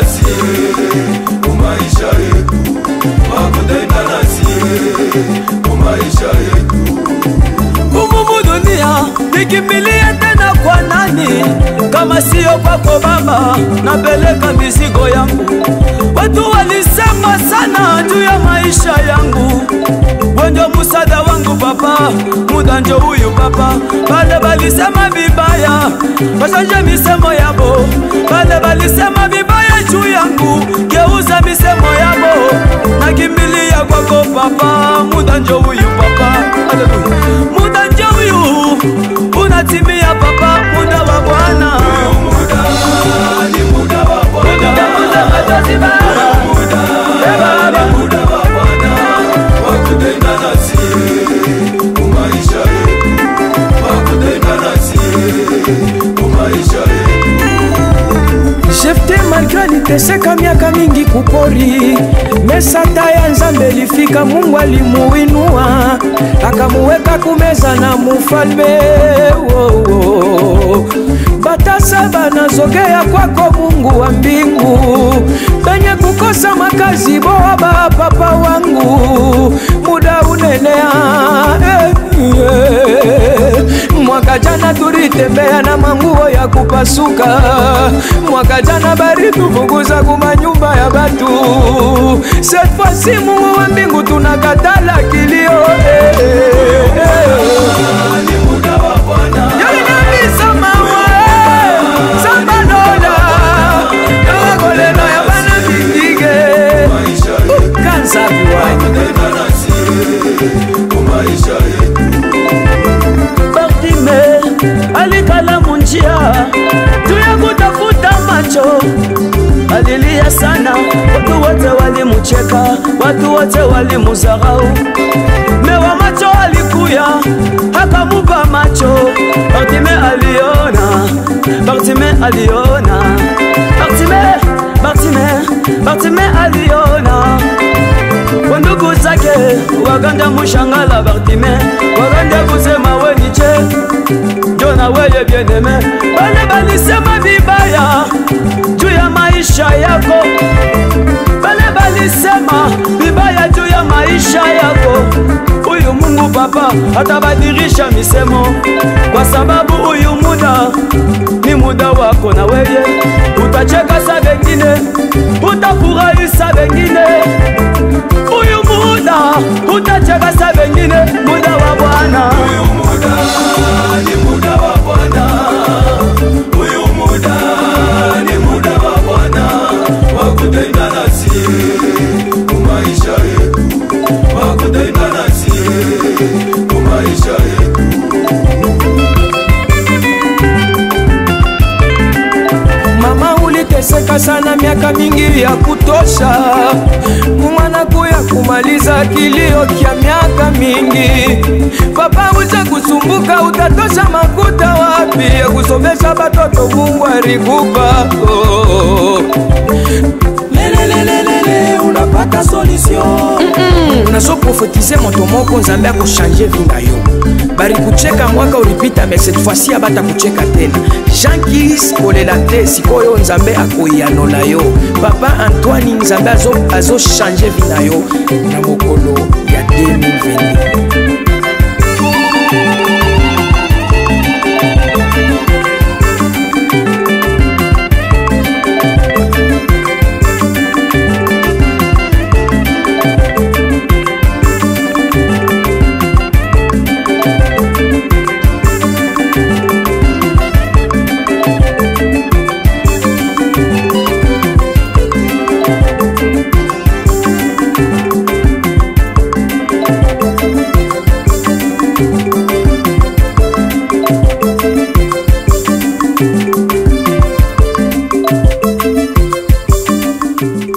nasie kumaisha yetu makutaika nasie kumaisha yetu mungu dunia nikimbilia tena kwa nani kama siyo kwako baba napeleka mizigo yangu watu walisema sana juu ya maisha yangu wenjo musada wangu papa muda njo huyu papa bale balisema vibaya washanje misemo yabo matimi ya papa muda wa bwana wakutenda nasi umaisha yetu wakutenda nasi umaisha yetu tesekamiaka mingi kupori mesata ya nzambe lifika mungu alimuinua akamuweka kumeza na mufalme oh, oh. batasaba nazogea kwako mungu wa mbingu penye kukosa makazi boa bapapa wangu muda unenea litembea na manguo ya kupasuka mwaka jana baridi ufunguza kumanyumba ya batu setfasi mungu wa mbingu tunakatala kilio eh, eh, eh. eh. alimlilia sana, watu wote walimucheka, watu wote walimudharau. Mewa macho alikuya akamupa macho, Bartime aliona, Bartime aliona, Bartime, Bartime, Bartime aliona wandugu zake waganda mushangala Bartime, waganda kusema weni je, njona weye bieneme, bale balisema vibaya hapa, atabadilisha misemo, kwa sababu huyu muda ni muda wako, na wewe utacheka sa vengine utafurahi yake kwa maisha yetu. Mama, uliteseka sana miaka mingi ya kutosha, mwana kuya kumaliza kilio kya miaka mingi. Papa, uza kusumbuka, utatosha makuta wapi ya kusomesha batoto? Mungu alikupa oh, oh. bapaka solution nazoprofetize moto moko nzambe akoshange vinga yo barikucheka mwaka olipita me cette fois-ci abata kucheka tena jean-kis kolela te sikoyo nzambe akoyanola yo papa antoine nzambe azoshange azo vina yo na mokolo ya 2020 Thank you.